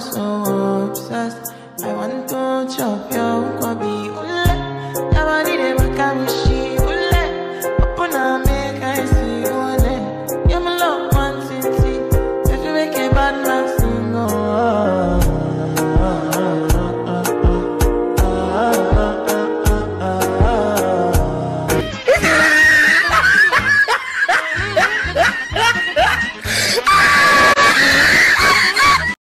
So obsessed. I want to chop your